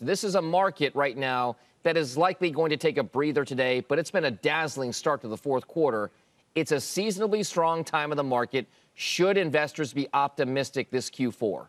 This is a market right now that is likely going to take a breather today, but it's been a dazzling start to the fourth quarter. It's a seasonably strong time of the market. Should investors be optimistic this Q4?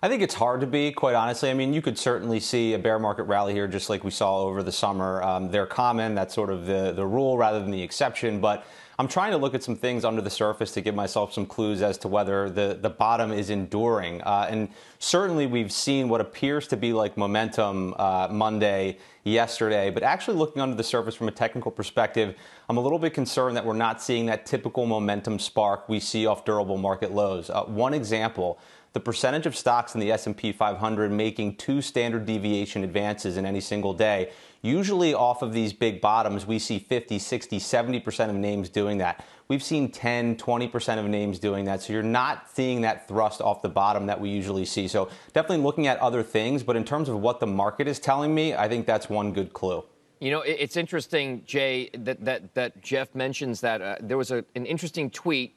I think it's hard to be, quite honestly. I mean, you could certainly see a bear market rally here, just like we saw over the summer. Um, they're common. That's sort of the, the rule rather than the exception. But I'm trying to look at some things under the surface to give myself some clues as to whether the, the bottom is enduring. Uh, and certainly we've seen what appears to be like momentum uh, Monday, yesterday. But actually looking under the surface from a technical perspective, I'm a little bit concerned that we're not seeing that typical momentum spark we see off durable market lows. Uh, one example, the percentage of stocks in the S&P 500 making two standard deviation advances in any single day. Usually off of these big bottoms, we see 50, 60, 70% of names doing that. We've seen 10, 20% of names doing that. So you're not seeing that thrust off the bottom that we usually see. So definitely looking at other things, but in terms of what the market is telling me, I think that's one good clue. You know, it's interesting, Jay, that, that, that Jeff mentions that. Uh, there was a, an interesting tweet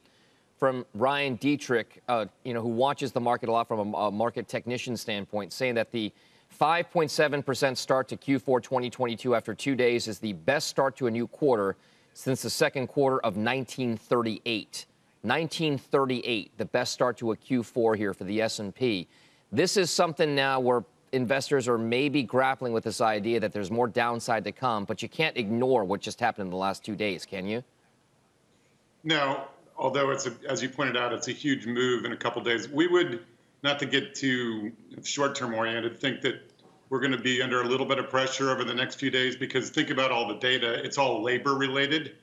from Ryan Detrick, uh, you know, who watches the market a lot from a, a market technician standpoint, saying that the 5.7% start to Q4 2022 after two days is the best start to a new quarter since the second quarter of 1938. 1938, the best start to a Q4 here for the S&P. This is something now where investors are maybe grappling with this idea that there's more downside to come, but you can't ignore what just happened in the last two days, can you? No, although it's a, as you pointed out, it's a huge move in a couple days. We would, not to get too short-term oriented, think that we're going to be under a little bit of pressure over the next few days because think about all the data; it's all labor related,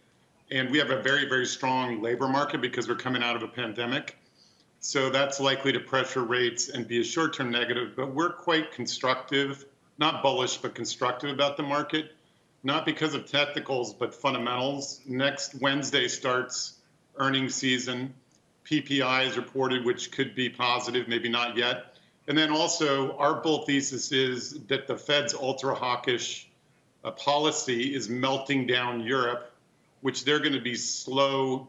and we have a very, very strong labor market because we're coming out of a pandemic. So that's likely to pressure rates and be a short-term negative. But we're quite constructive, not bullish, but constructive about the market, not because of technicals, but fundamentals. Next Wednesday starts earnings season. PPI is reported, which could be positive, maybe not yet. And then also, our bull thesis is that the Fed's ultra hawkish uh, policy is melting down Europe, which they're going to be slow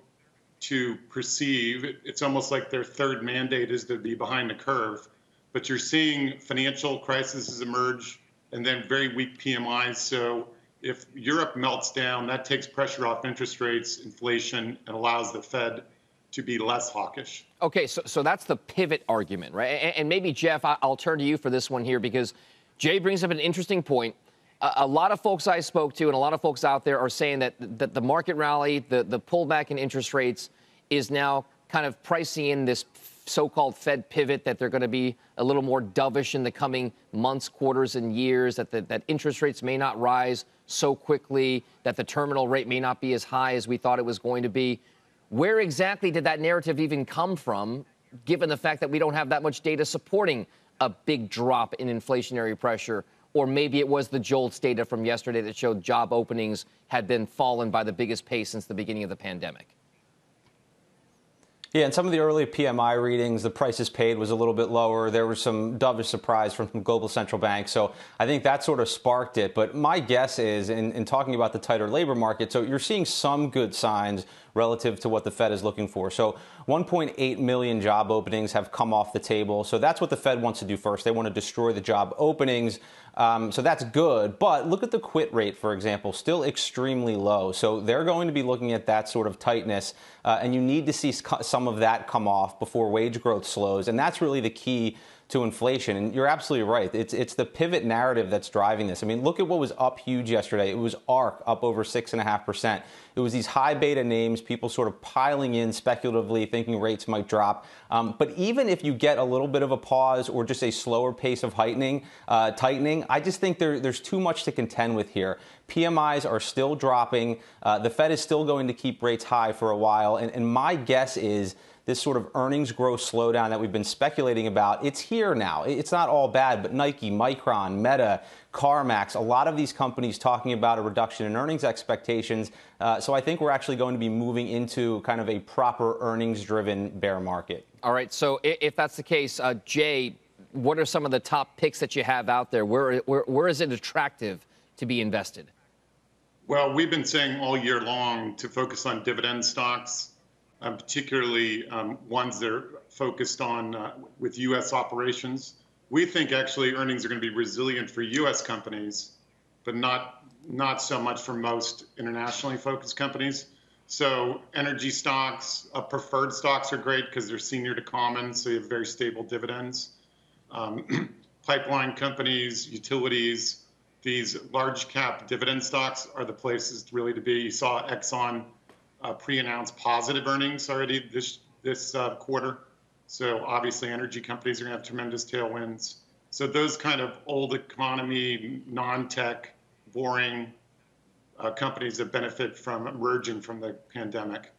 to perceive. It's almost like their third mandate is to be behind the curve. But you're seeing financial crises emerge and then very weak PMIs. So if Europe melts down, that takes pressure off interest rates, inflation, and allows the Fed to be less hawkish. Okay, so, so that's the pivot argument, right? And, and maybe, Jeff, I'll turn to you for this one here because Jay brings up an interesting point. A, a, lot of folks I spoke to and a lot of folks out there are saying that, that the market rally, the, the pullback in interest rates is now kind of pricing in this so-called Fed pivot that they're going to be a little more dovish in the coming months, quarters, and years, that, the, that interest rates may not rise so quickly, that the terminal rate may not be as high as we thought it was going to be. Where exactly did that narrative even come from, given the fact that we don't have that much data supporting a big drop in inflationary pressure? Or maybe it was the JOLTS data from yesterday that showed job openings had been fallen by the biggest pace since the beginning of the pandemic. Yeah, and some of the early PMI readings, the prices paid was a little bit lower. There was some dovish surprise from some global central banks. So I think that sort of sparked it. But my guess is, in, in talking about the tighter labor market, so you're seeing some good signs relative to what the Fed is looking for. So 1.8 million job openings have come off the table. So that's what the Fed wants to do first. They want to destroy the job openings. Um, so that's good. But look at the quit rate, for example, still extremely low. So they're going to be looking at that sort of tightness. Uh, and you need to see some of that come off before wage growth slows. And that's really the key to inflation. And you're absolutely right. It's it's the pivot narrative that's driving this. I mean, look at what was up huge yesterday. It was ARK up over six and a half percent. It was these high beta names, people sort of piling in speculatively, thinking rates might drop. Um, but even if you get a little bit of a pause or just a slower pace of heightening, uh, tightening, I just think there, there's too much to contend with here. PMIs are still dropping. Uh, the Fed is still going to keep rates high for a while. And, and my guess is this sort of earnings growth slowdown that we've been speculating about, it's here now. It's not all bad, but Nike, Micron, Meta, CarMax, a lot of these companies talking about a reduction in earnings expectations. Uh, so I think we're actually going to be moving into kind of a proper earnings driven bear market. All right. So if that's the case, uh, Jay, what are some of the top picks that you have out there? Where, where, where is it attractive to be invested? Well, we've been saying all year long to focus on dividend stocks um, particularly um, ones that are focused on uh, with U.S. operations. We think actually earnings are going to be resilient for U.S. companies, but not not so much for most internationally focused companies. So energy stocks, uh, preferred stocks are great because they're senior to common, so you have very stable dividends. Um, pipeline companies, utilities, these large cap dividend stocks are the places really to be. You saw Exxon uh, pre-announce positive earnings already this this uh, quarter. So obviously, energy companies are going to have tremendous tailwinds. So those kind of old economy, non-tech, boring uh, companies that benefit from emerging from the pandemic.